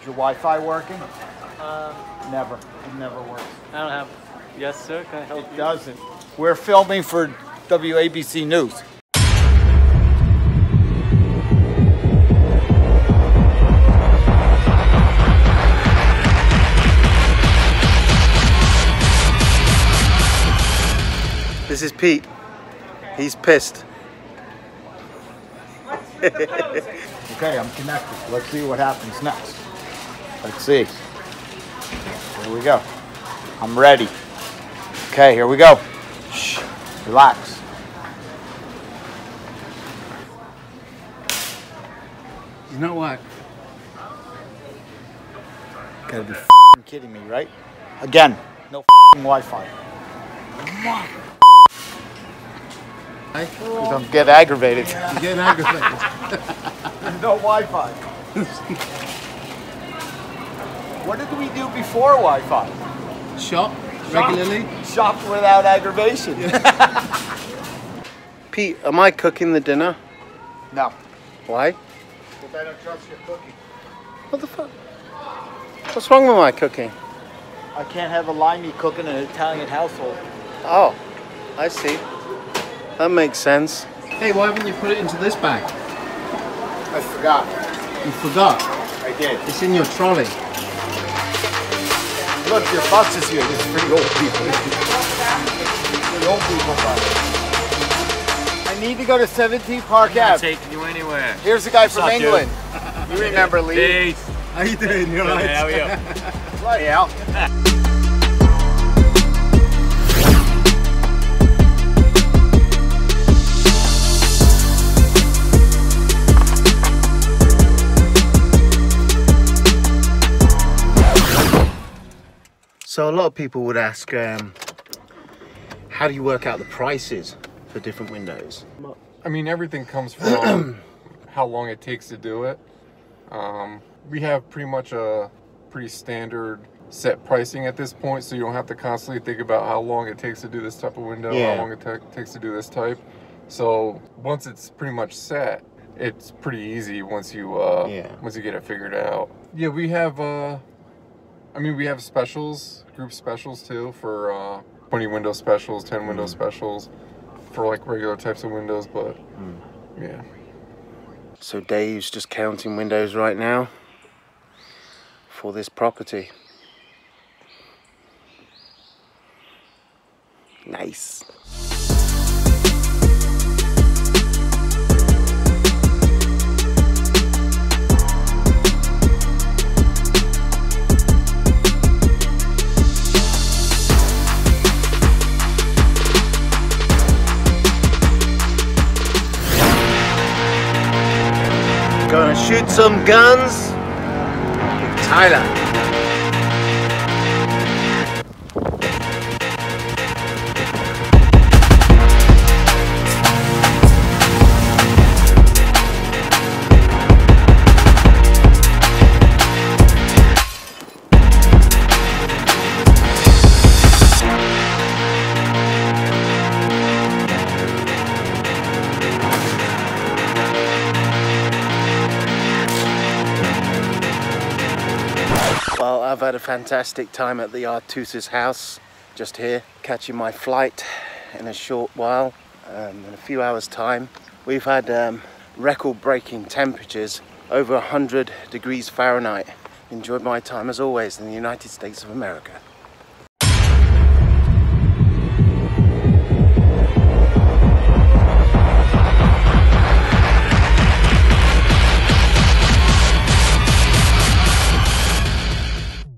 Is your Wi-Fi working? Um, Never. It never works. I don't have. Yes, sir. Can I help It you? doesn't. We're filming for WABC News. This is Pete. He's pissed. Okay, I'm connected. Let's see what happens next. Let's see. Here we go. I'm ready. Okay, here we go. Shh. Relax. You know what? Gotta be f***ing kidding me, right? Again, no f***ing Wi-Fi. Because I'm get aggravated. You're getting aggravated. no Wi-Fi. what did we do before Wi-Fi? Shop regularly. Shop without aggravation. Pete, am I cooking the dinner? no. Why? Because I don't trust your cooking. What the fuck? What's wrong with my cooking? I can't have a limey cook in an Italian household. Oh, I see. That makes sense. Hey, why haven't you put it into this bag? I forgot. You forgot. I did. It's in your trolley. Look, your bus is here. This is for the old people. For the old people bus. I need to go to 17 Park Not Ave. taking you anywhere. Here's a guy from What's up, dude? England. You remember Lee? Peace. How you doing? You Good, How are you? Right out. So a lot of people would ask, um, how do you work out the prices for different windows? I mean, everything comes from how long it takes to do it. Um, we have pretty much a pretty standard set pricing at this point, so you don't have to constantly think about how long it takes to do this type of window, Yeah. how long it takes to do this type. So once it's pretty much set, it's pretty easy once you uh, Yeah. once you get it figured out. Yeah, we have. Uh, I mean, we have specials, group specials too for uh, 20 window specials, 10 window specials for like regular types of windows, but yeah. So Dave's just counting windows right now for this property. Nice. Gonna shoot some guns with Tyler. Well, I've had a fantastic time at the Artusis house, just here, catching my flight in a short while, um, in a few hours' time. We've had um, record-breaking temperatures, over 100 degrees Fahrenheit. Enjoyed my time as always in the United States of America.